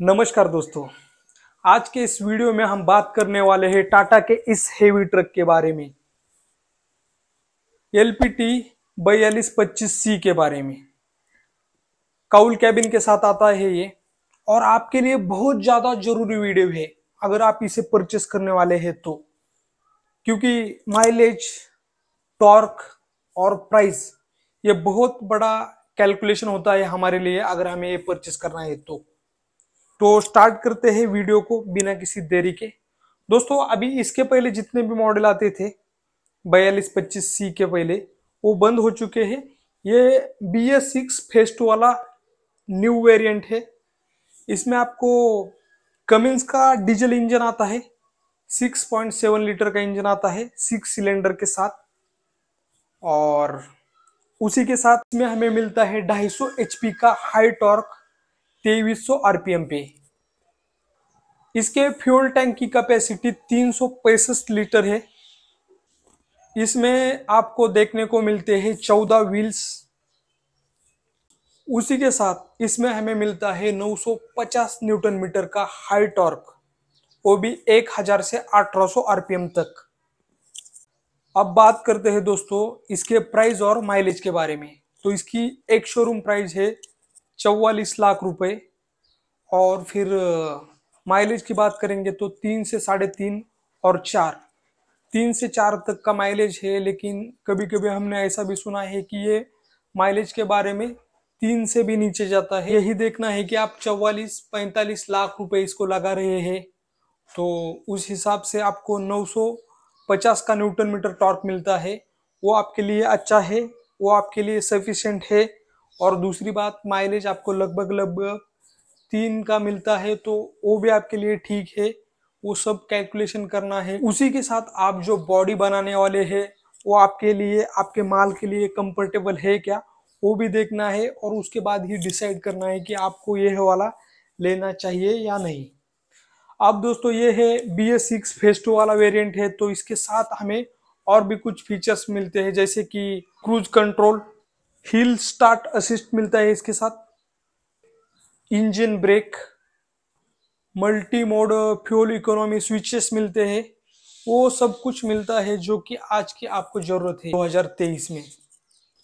नमस्कार दोस्तों। आज के इस वीडियो में हम बात करने वाले हैं टाटा के इस हेवी ट्रक के बारे में। एल पी टी बयालीस पच्चीस सी के बारे में। काउल कैबिन के साथ आता है ये। और आपके लिए बहुत ज़्यादा ज़रूरी वीडियो है, अगर आप इसे परचेस करने वाले हैं तो। क्योंकि माइलेज टॉर्क और प्राइस ये बहुत बड़ा कैलकुलेशन होता है हमारे लिए, अगर हमें ये परचेस करना है तो। तो स्टार्ट करते हैं वीडियो को बिना किसी देरी के। दोस्तों, अभी इसके पहले जितने भी मॉडल आते थे, बयालीस पच्चीस सी के पहले, वो बंद हो चुके हैं। ये बी एस सिक्स फेस्ट वाला न्यू वेरिएंट है। इसमें आपको कमिंस का डीजल इंजन आता है 6.7 लीटर का इंजन आता है सिक्स सिलेंडर के साथ। और उसी के साथ में हमें मिलता है 250 एचपी का हाई टॉर्क तेईस आरपीएम पे। इसके फ्यूल टैंक की कैपेसिटी तीन लीटर है। इसमें आपको देखने को मिलते हैं चौदह व्हील्स। उसी के साथ इसमें हमें मिलता है 950 न्यूटन मीटर का हाई टॉर्क, वो भी 1000 से 1800 आरपीएम तक। अब बात करते हैं दोस्तों इसके प्राइस और माइलेज के बारे में। तो इसकी एक शोरूम प्राइस है चौवालीस लाख रुपए। और फिर माइलेज की बात करेंगे तो तीन से साढ़े तीन और चार। तीन से चार तक का माइलेज है, लेकिन कभी कभी हमने ऐसा भी सुना है कि ये माइलेज के बारे में तीन से भी नीचे जाता है। यही देखना है कि आप चौवालीस, पैंतालीस लाख रुपए इसको लगा रहे हैं। तो उस हिसाब से आपको 950 का न्यूटन मीटर टॉर्क मिलता है। वो आपके लिए अच्छा है, वो आपके लिए सफिशेंट है। और दूसरी बात माइलेज आपको लगभग लगभग तीन का मिलता है तो वो भी आपके लिए ठीक है। वो सब कैलकुलेशन करना है। उसी के साथ आप जो बॉडी बनाने वाले हैं, वो आपके लिए, आपके माल के लिए कंफर्टेबल है क्या, वो भी देखना है और उसके बाद ही डिसाइड करना है कि आपको यह वाला लेना चाहिए या नहीं। अब दोस्तों, ये है B S six phase two वाला वेरिएंट है तो इसके साथ हमें और भी कुछ फीचर्स मिलते हैं, जैसे कि cruise control hill start assist मिलता है इसके साथ। Engine brake multi mode fuel economy switches मिलते हैं। वो सब कुछ मिलता है जो कि आज की आपको ज़रूरत है 2023 में।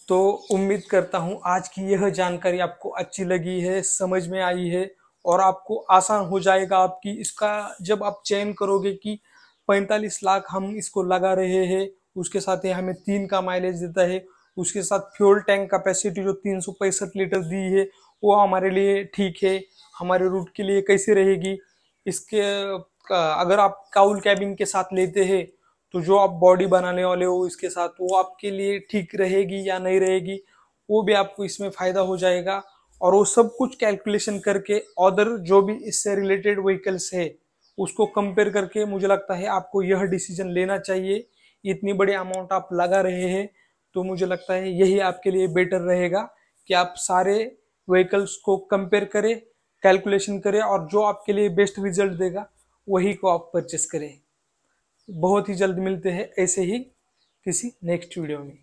तो उम्मीद करता हूँ आज की यह जानकारी आपको अच्छी लगी है, समझ में आई है और आपको आसान हो जाएगा आपकी। इसका जब आप चयन करोगे कि 45 लाख हम इसको लगा रहे हैं, उसके साथ ही हमें तीन का माइलेज देता है। उसके साथ फ्यूल टैंक कैपेसिटी जो तीन सौ पैंसठ लीटर दी है, वो हमारे लिए ठीक है। हमारे रूट के लिए कैसे रहेगी? इसके अगर आप काउल कैबिन के साथ लेते हैं तो जो आप बॉडी बनाने वाले हो इसके साथ, वो आपके लिए ठीक रहेगी या नहीं रहेगी, वो भी आपको इसमें फ़ायदा हो जाएगा। और वो सब कुछ कैलकुलेशन करके अदर जो भी इससे रिलेटेड व्हीकल्स है, उसको कंपेयर करके मुझे लगता है आपको यह डिसीज़न लेना चाहिए। इतनी बड़ी अमाउंट आप लगा रहे हैं तो मुझे लगता है यही आपके लिए बेटर रहेगा कि आप सारे व्हीकल्स को कंपेयर करें कैलकुलेशन करें और जो आपके लिए बेस्ट रिज़ल्ट देगा, वही को आप परचेस करें। बहुत ही जल्द मिलते हैं ऐसे ही किसी नेक्स्ट वीडियो में।